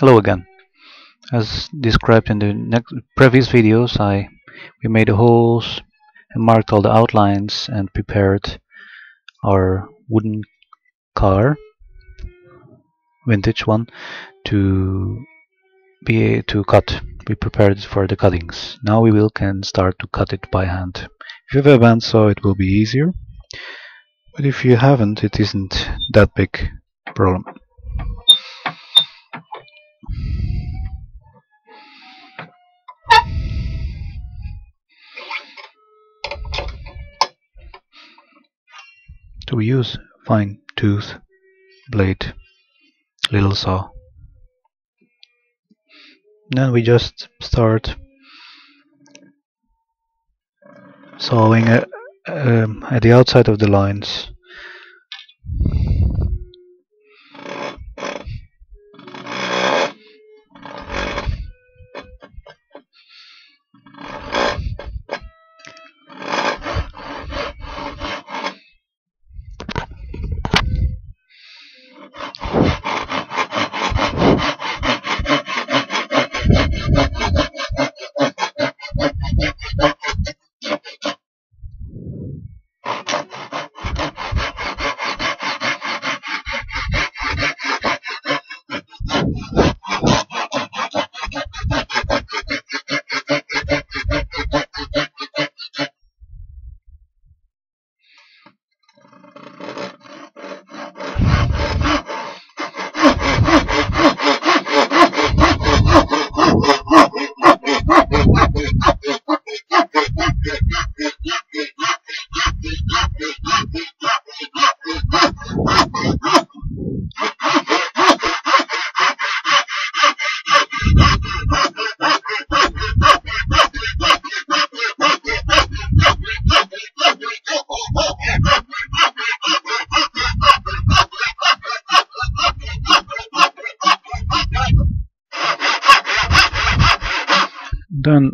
Hello again. As described in the next previous videos, I we made the holes and marked all the outlines and prepared our wooden car, vintage one, to be to cut. We prepared it for the cuttings. Now we will can start to cut it by hand. If you have a bandsaw, it will be easier. But if you haven't, it isn't that big problem. We use fine tooth blade, little saw. Then we just start sawing uh, um, at the outside of the lines.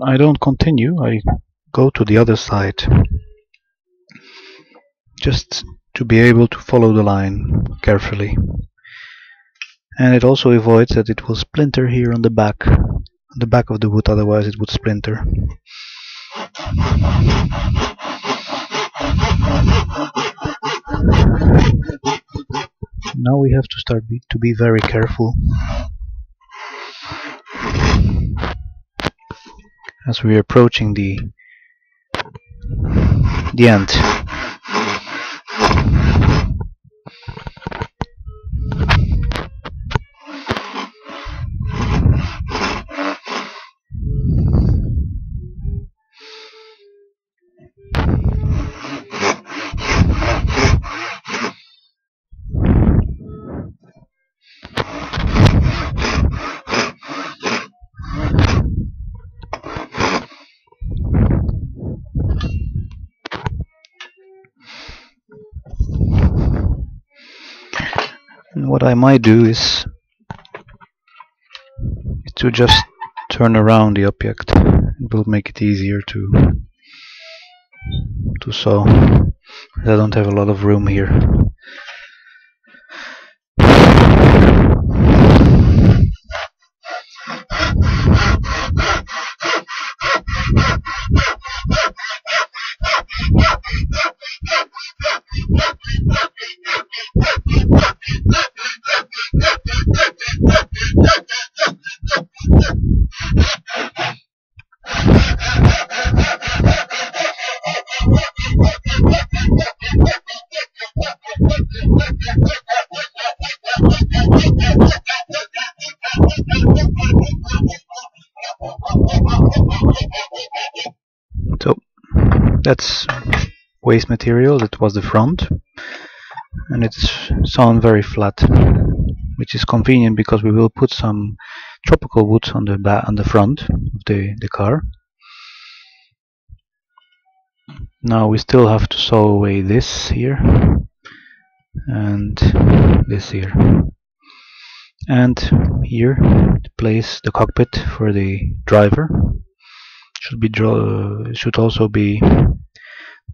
I don't continue, I go to the other side. Just to be able to follow the line carefully. And it also avoids that it will splinter here on the back, the back of the wood, otherwise it would splinter. Now we have to start be, to be very careful as we are approaching the the end. What I might do is to just turn around the object. It will make it easier to to saw. I don't have a lot of room here. Material. That was the front, and it's sawn very flat, which is convenient because we will put some tropical wood on the back on the front of the the car. Now we still have to saw away this here and this here and here to place the cockpit for the driver should be draw should also be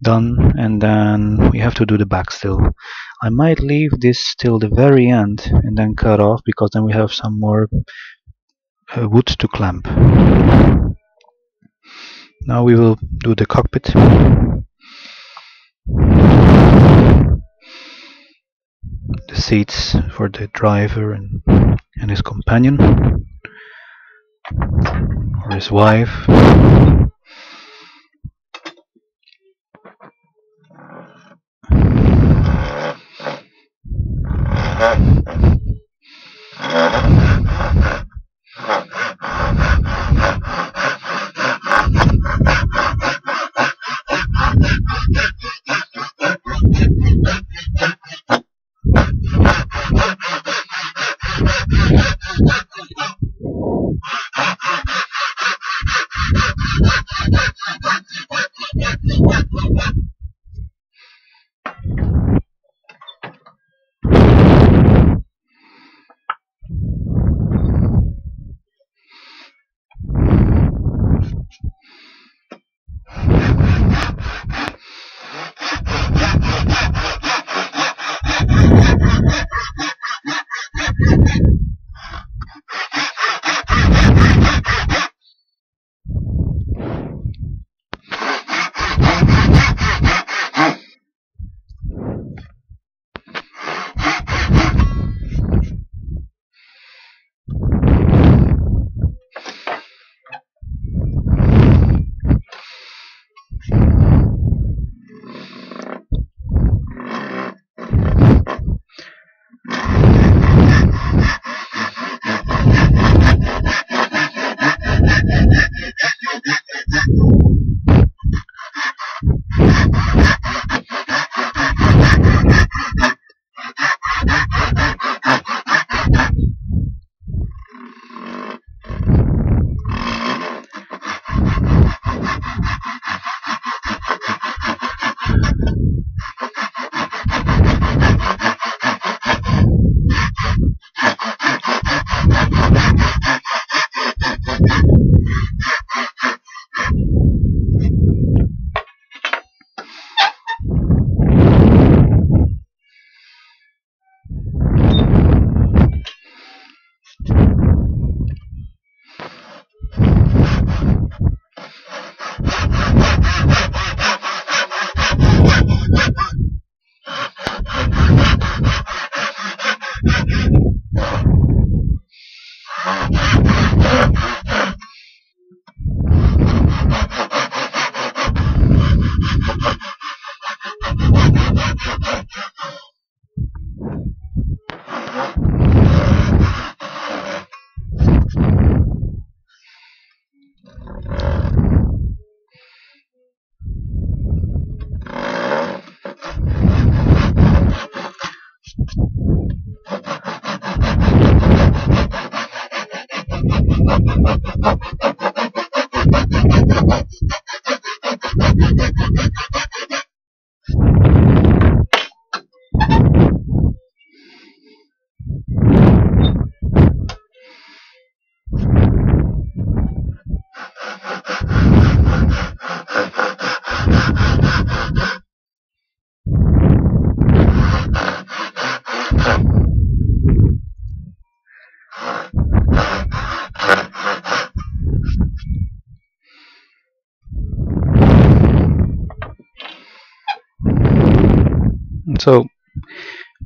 done and then we have to do the back still I might leave this till the very end and then cut off because then we have some more uh, wood to clamp. Now we will do the cockpit. The seats for the driver and, and his companion or his wife. So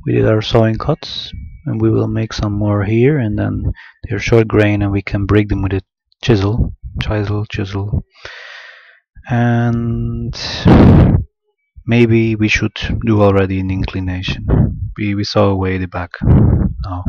we did our sawing cuts and we will make some more here and then they're short grain and we can break them with a chisel, chisel, chisel and maybe we should do already an inclination. We, we saw away the back now.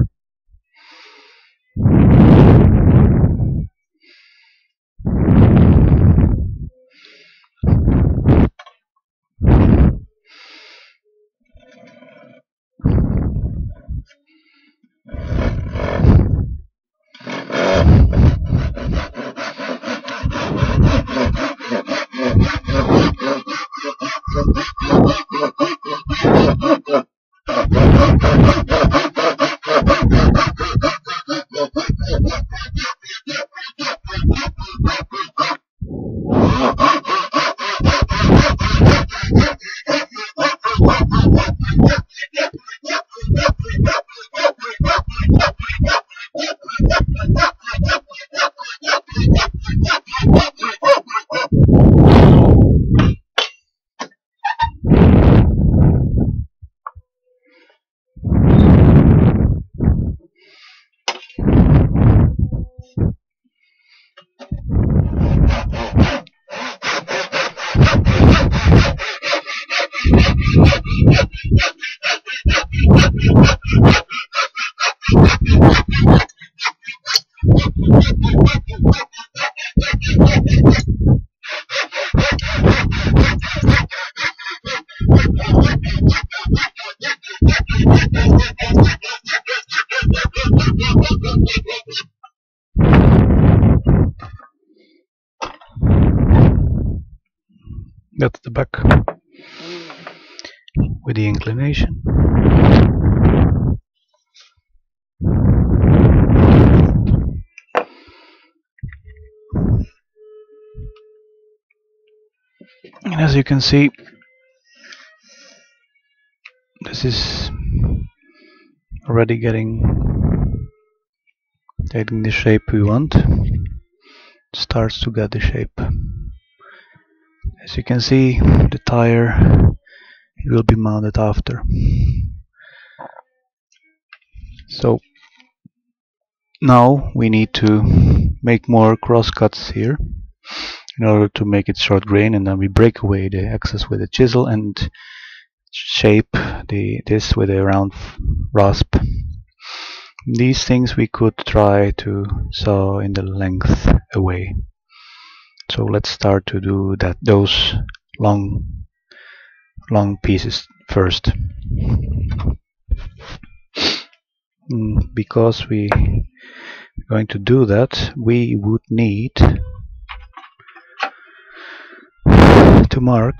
That's the back with the inclination. And as you can see, this is already getting getting the shape we want. Starts to get the shape. As you can see, the tire it will be mounted after. So now we need to make more crosscuts here in order to make it short grain and then we break away the excess with a chisel and shape the this with a round rasp. These things we could try to saw in the length away. So let's start to do that those long long pieces first. Mm, because we are going to do that we would need to mark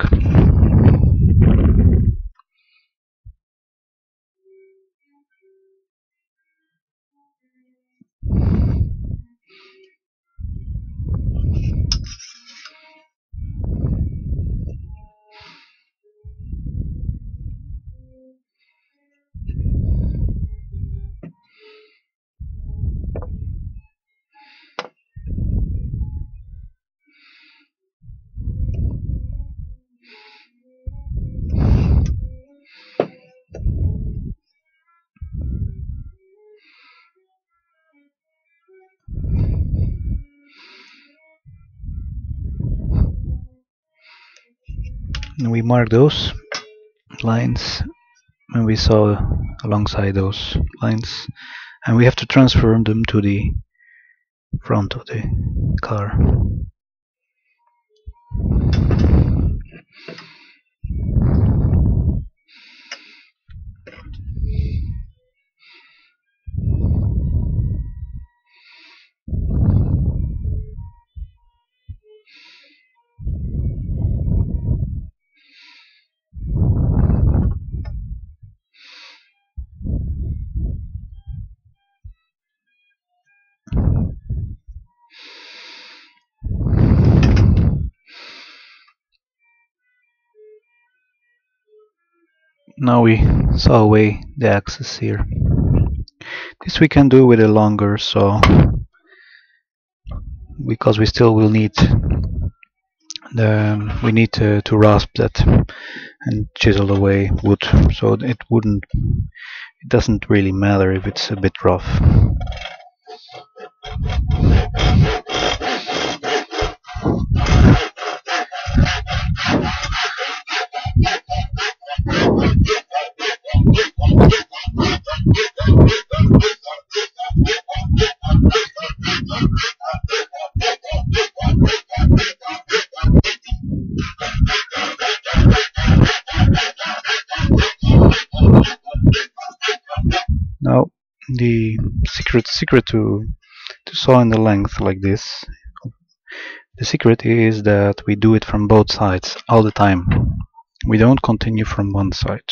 and we mark those lines and we saw alongside those lines. And we have to transfer them to the front of the car now we saw away the axis here. This we can do with a longer saw because we still will need the we need to, to rasp that and chisel away wood. So it wouldn't it doesn't really matter if it's a bit rough the secret secret to to saw in the length like this. The secret is that we do it from both sides all the time. We don't continue from one side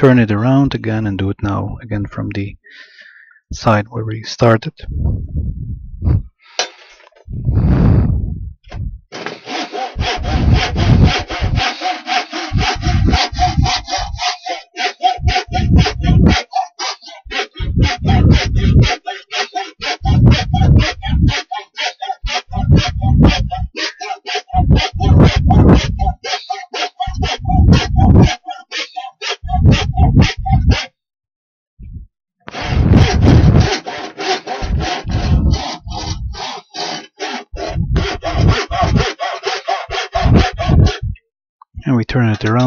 turn it around again and do it now again from the side where we started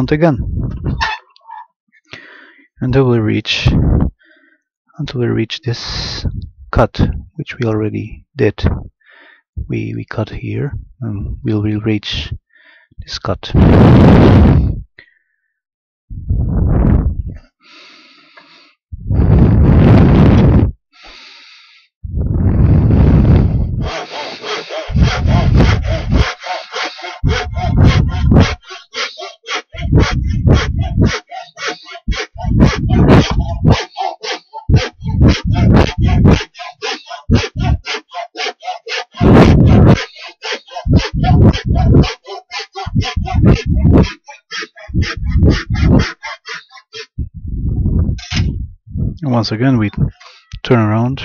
around again. Until we reach until we reach this cut which we already did. We we cut here and we'll, we'll reach this cut once again we turn around.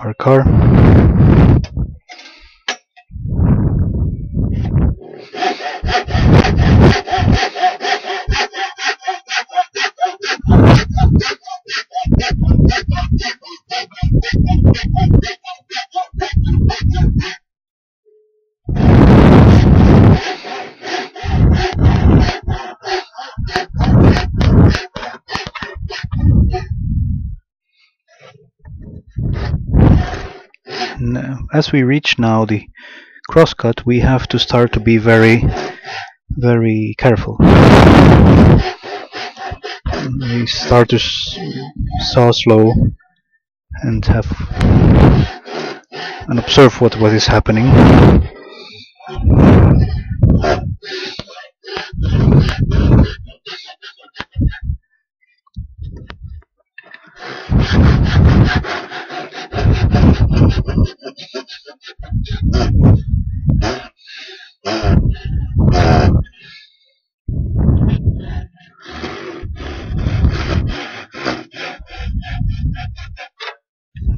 Our car as we reach now the crosscut we have to start to be very very careful. We start to saw slow and have and observe what what is happening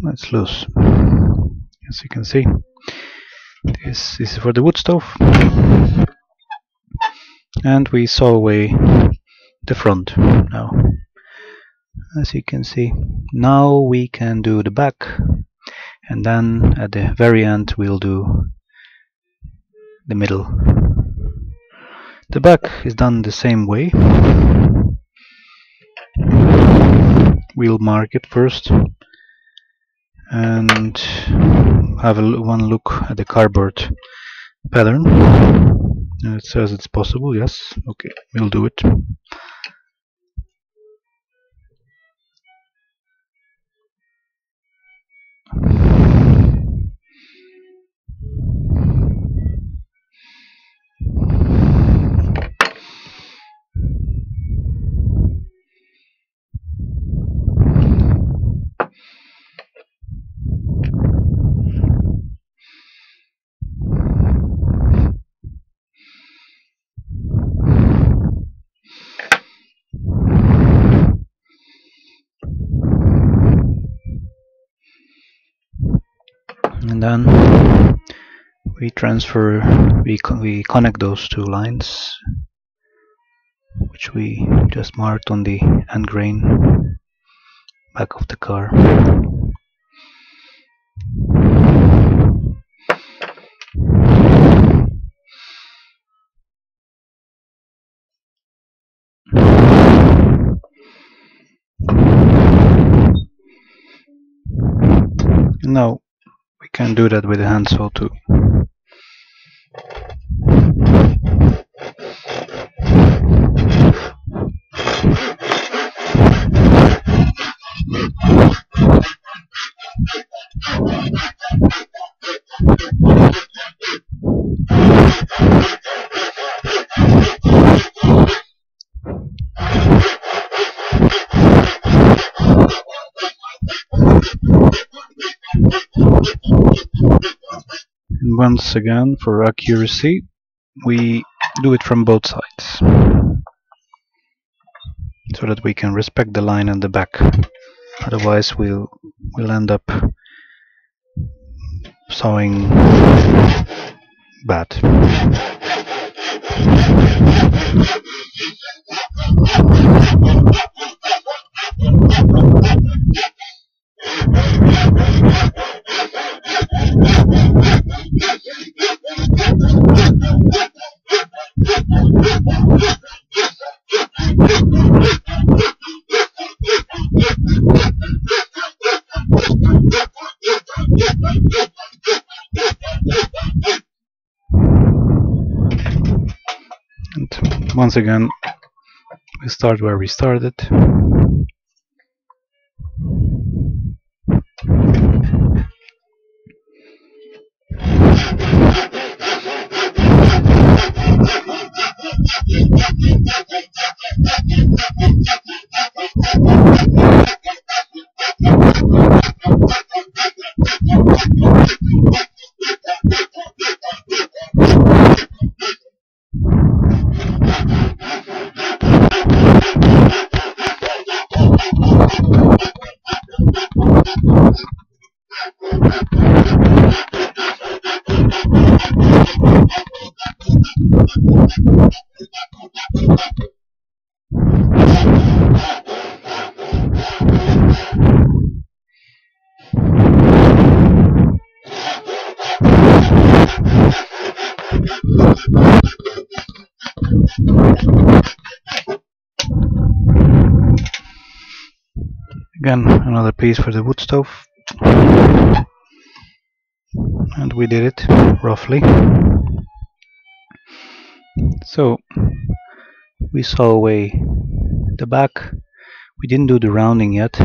Let's loose. As you can see, this is for the wood stove, and we saw away the front now. As you can see, now we can do the back, and then at the very end we'll do the middle. The back is done the same way. We'll mark it first and have a, one look at the cardboard pattern. it says it's possible, yes. Okay, we'll do it. Transfer we, we connect those two lines which we just marked on the end grain back of the car now we can do that with a handsaw too. Once again, for accuracy, we do it from both sides. So that we can respect the line in the back. Otherwise we'll, we'll end up sawing bad. And once again, we start where we started. Another piece for the wood stove. And we did it, roughly. So, we saw away the back. We didn't do the rounding yet.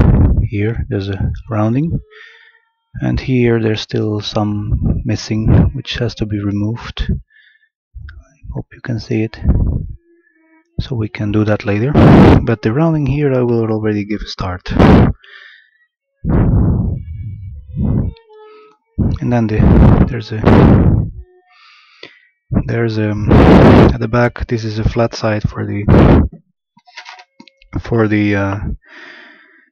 Here, there's a rounding. And here, there's still some missing, which has to be removed. I hope you can see it so we can do that later but the rounding here I will already give a start and then the, there's a there's a at the back this is a flat side for the for the uh,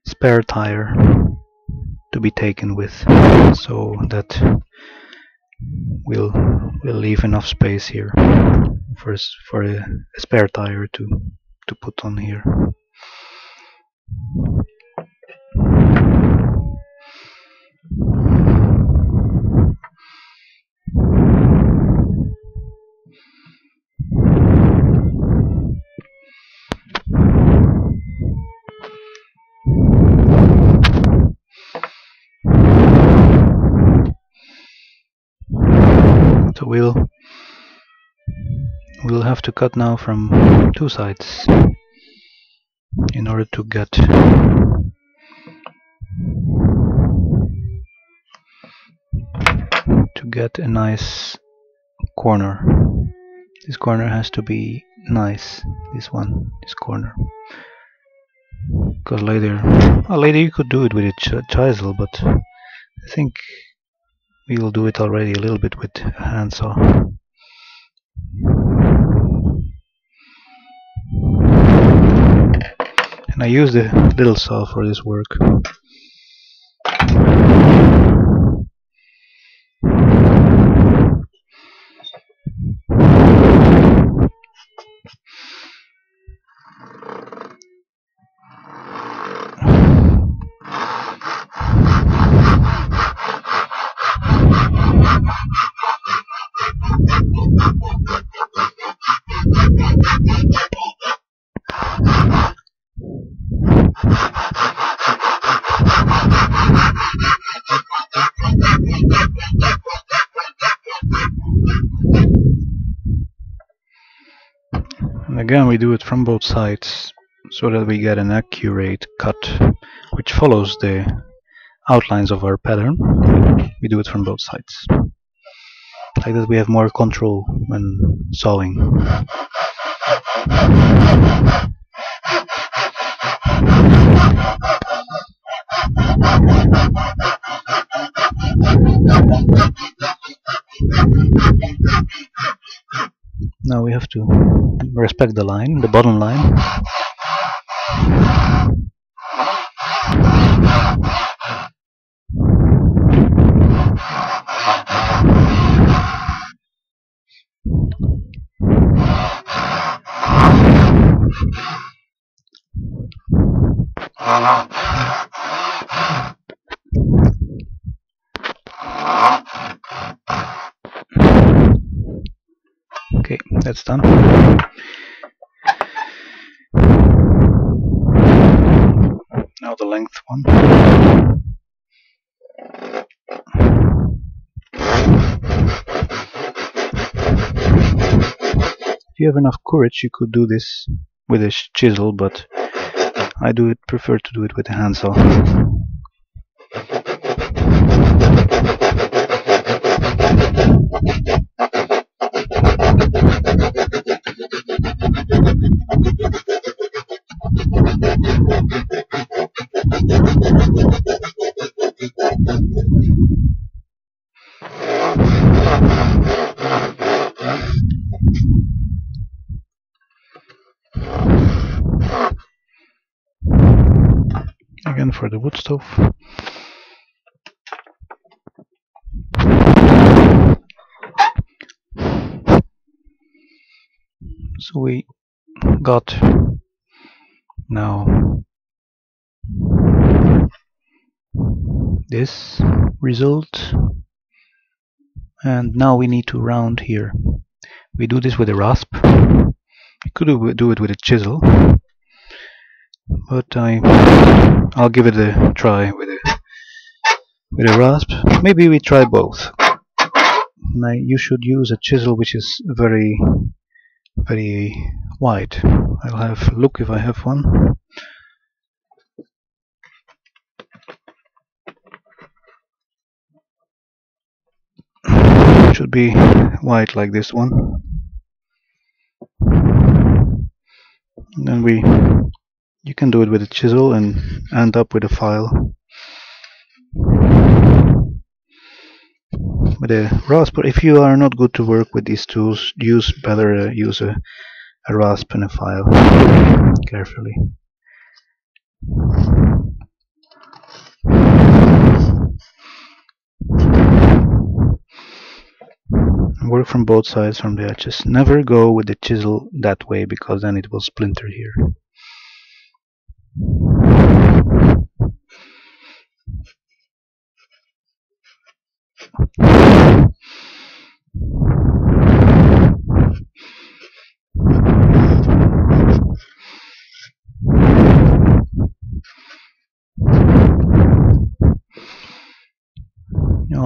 spare tire to be taken with. So that we'll we'll leave enough space here for for a, a spare tire to to put on here we'll have to cut now from two sides in order to get to get a nice corner. This corner has to be nice this one this corner. Because later well, later you could do it with a ch chisel but I think we will do it already a little bit with a handsaw and I use the little saw for this work from both sides so that we get an accurate cut which follows the outlines of our pattern. We do it from both sides. Like that we have more control when sawing. Now we have to respect the line, the bottom line. Okay, that's done. Now the length one. If you have enough courage, you could do this with a chisel, but I do it prefer to do it with a handsaw. Stove. So we got now this result. And now we need to round here. We do this with a rasp. We could do it with a chisel but I I'll give it a try with a with a rasp. Maybe we try both. Now you should use a chisel which is very very wide. I'll have a look if I have one. Should be white like this one. And then we you can do it with a chisel and end up with a file with a rasp but if you are not good to work with these tools use better uh, use a, a rasp and a file carefully work from both sides from the edges. Never go with the chisel that way because then it will splinter here.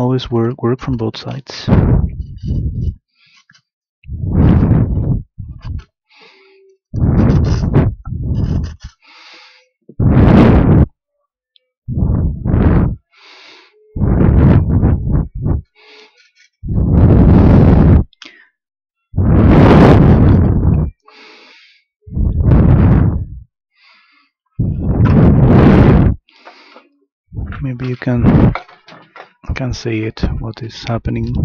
Always work work from both sides maybe you can can see it what is happening.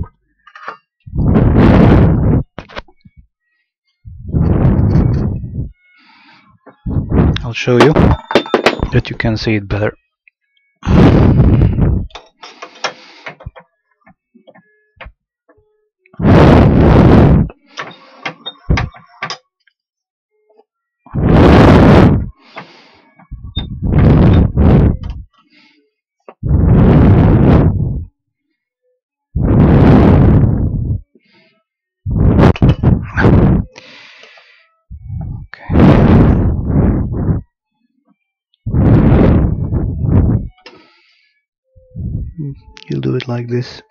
I'll show you that you can see it better you'll do it like this.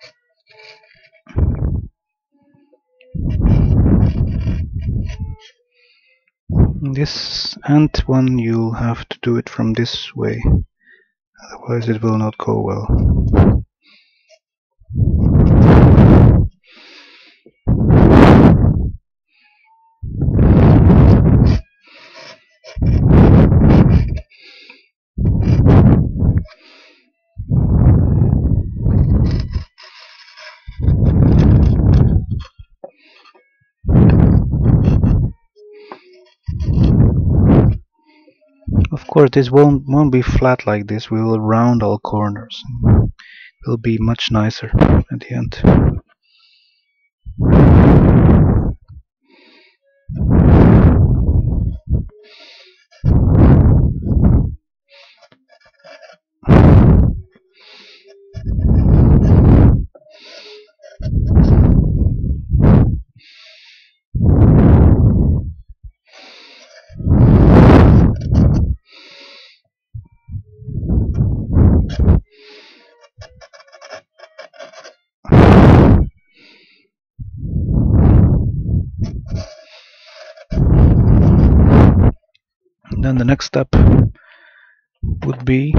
This and one you'll have to do it from this way. Otherwise it will not go well course this won't, won't be flat like this, we will round all corners. It will be much nicer at the end. Step would be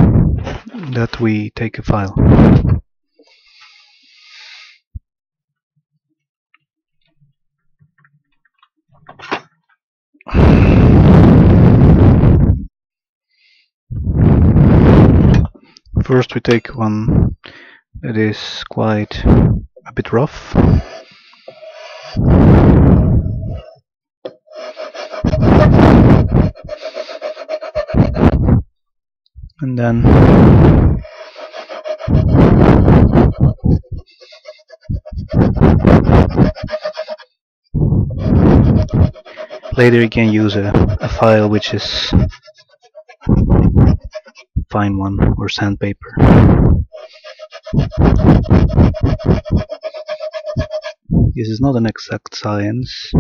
that we take a file First we take one that is quite a bit rough. And then later you can use a, a file which is fine one or sandpaper. This is not an exact science,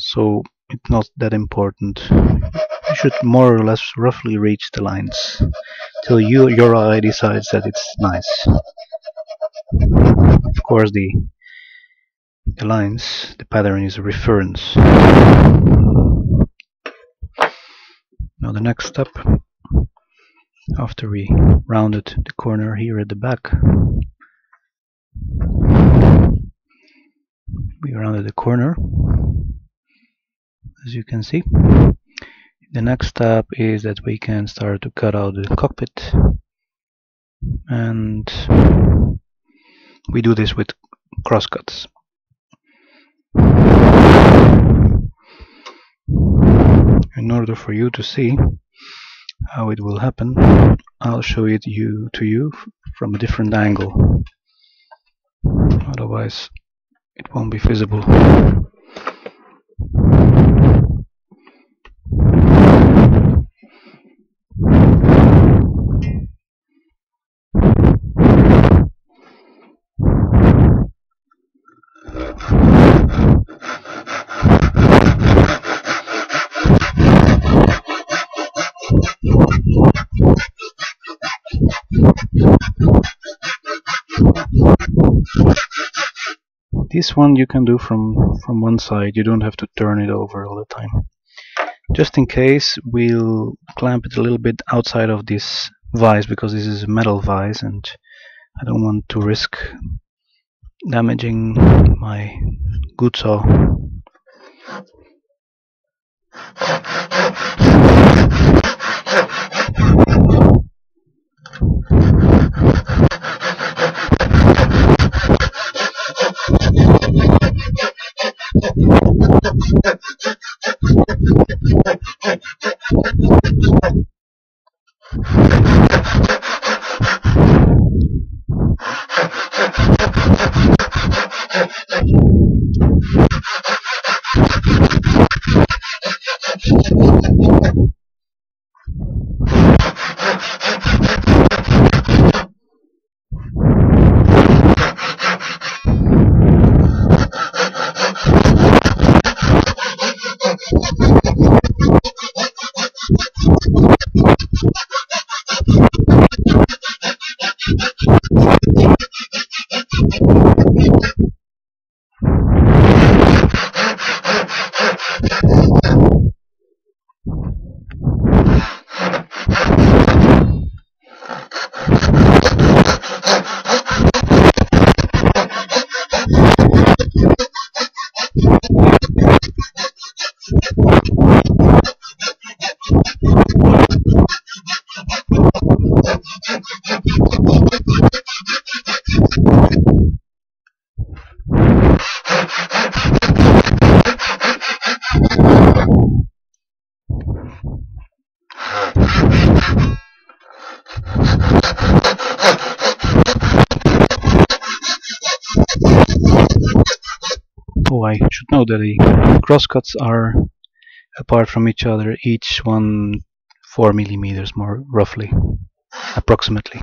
so not that important. You should more or less roughly reach the lines till you your eye decides that it's nice. Of course, the the lines, the pattern is a reference. Now the next step, after we rounded the corner here at the back, we rounded the corner, as you can see. The next step is that we can start to cut out the cockpit and we do this with crosscuts. in order for you to see how it will happen I'll show it you to you from a different angle otherwise it won't be visible This one you can do from, from one side, you don't have to turn it over all the time. Just in case, we'll clamp it a little bit outside of this vise because this is a metal vise and I don't want to risk damaging my good saw. Oh, I should know that the crosscuts are apart from each other, each one 4 millimeters more roughly, approximately.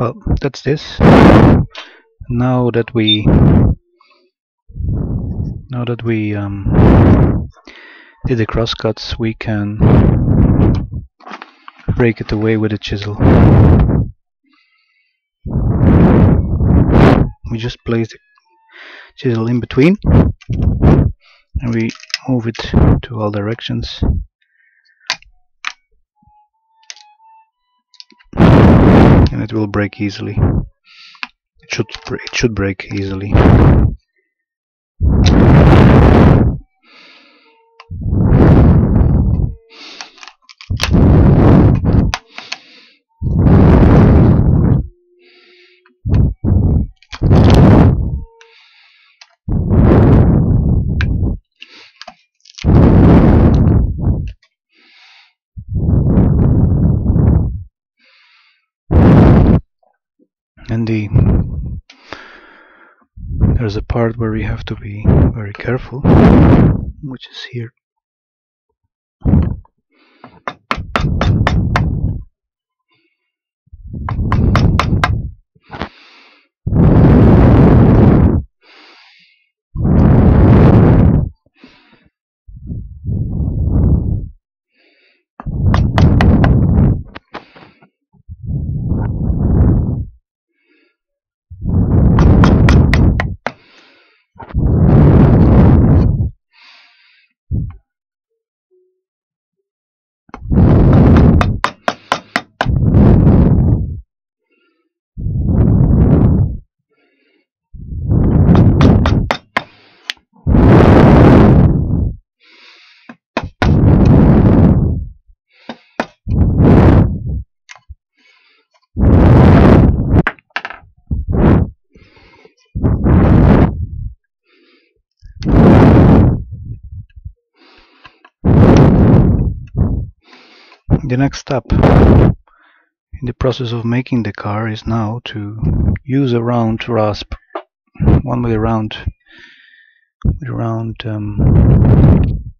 Well that's this. Now that we now that we um, did the crosscuts we can break it away with a chisel we just place the chisel in between and we move it to all directions and it will break easily. It should it should break easily. and the there's a part where we have to be very careful which is here the next step in the process of making the car is now to use a round rasp one with a round with a round um,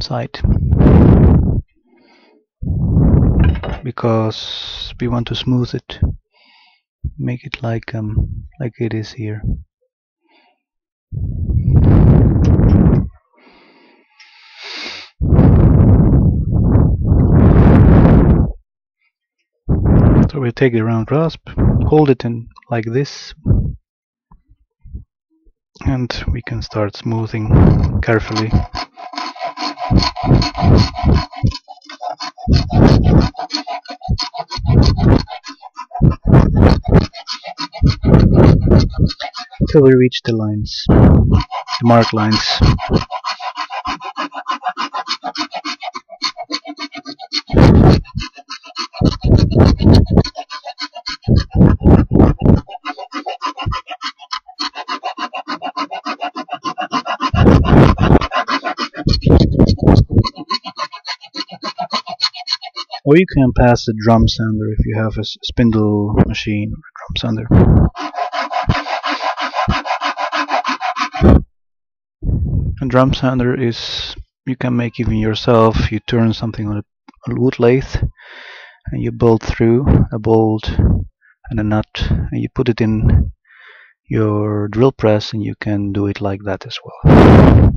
side. Because we want to smooth it make it like um, like it is here So we take the round rasp, hold it in like this, and we can start smoothing carefully. Until we reach the lines, the mark lines. Or you can pass a drum sander if you have a spindle machine or a drum sander. A drum sander is you can make even yourself. You turn something on a wood lathe and you bolt through a bolt and a nut and you put it in your drill press and you can do it like that as well.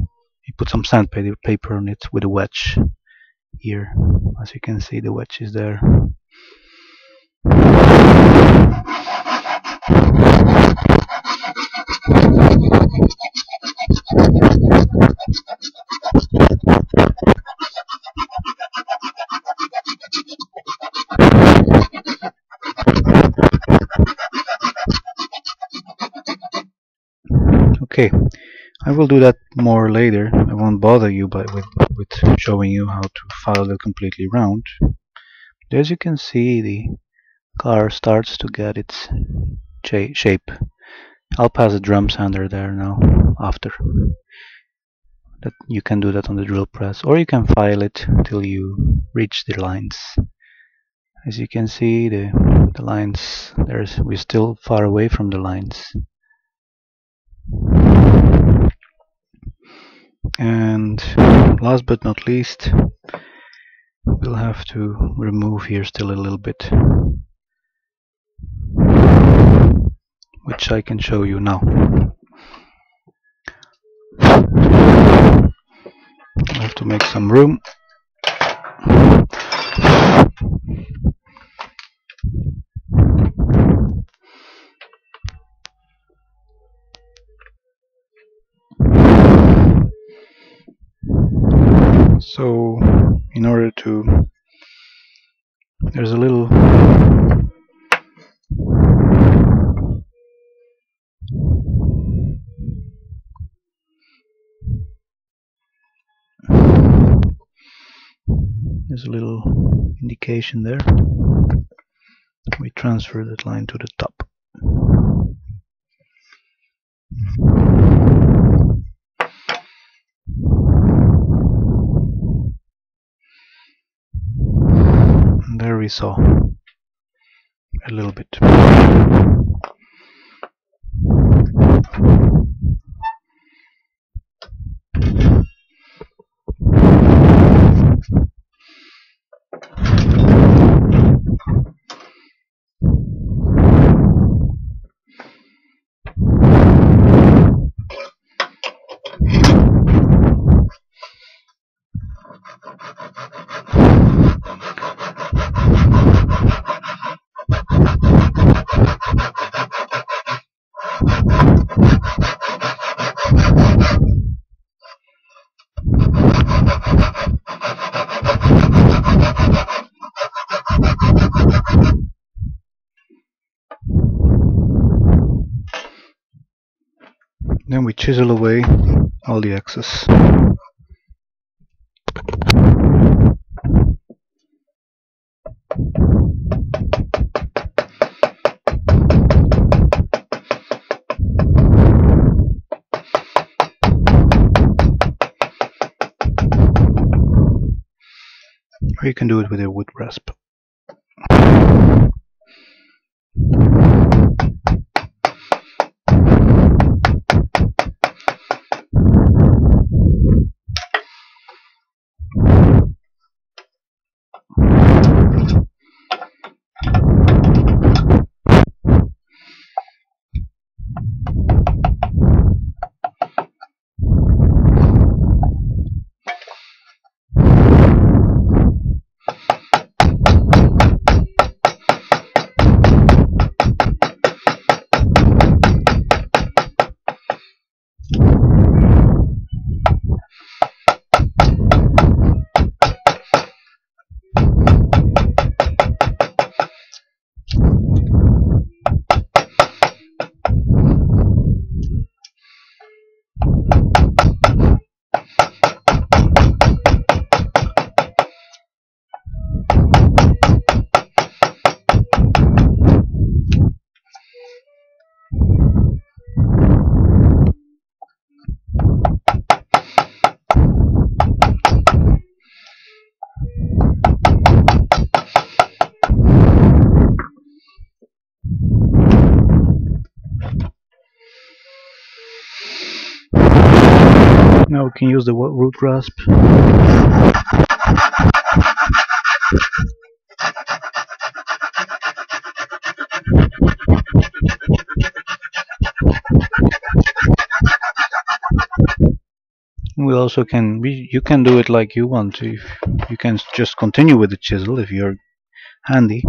You put some sandpaper on it with a wedge here. As you can see the wedge is there. Okay I will do that more later. I won't bother you by with, with showing you how to file it completely round. But as you can see the car starts to get its shape. I'll pass the drum sander there now after. That you can do that on the drill press or you can file it till you reach the lines. As you can see the, the lines there's we're still far away from the lines and last but not least we'll have to remove here still a little bit which I can show you now. I have to make some room so in order to there's a little there's a little indication there. We transfer that line to the top saw a little bit. Then we chisel away excess. Or you can do it with a wood rasp. We can use the root rasp. We also can, you can do it like you want to. you can just continue with the chisel if you're handy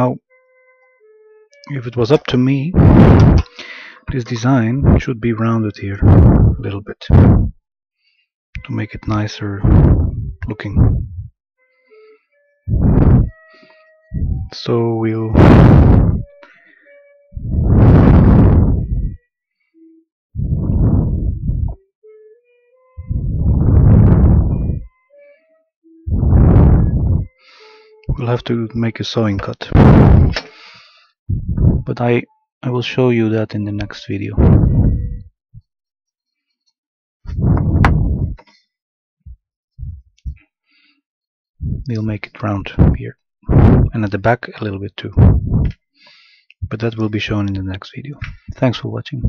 Now, if it was up to me, this design should be rounded here a little bit to make it nicer looking. So we'll we'll have to make a sewing cut. But I I will show you that in the next video. We'll make it round here. And at the back a little bit too. But that will be shown in the next video. Thanks for watching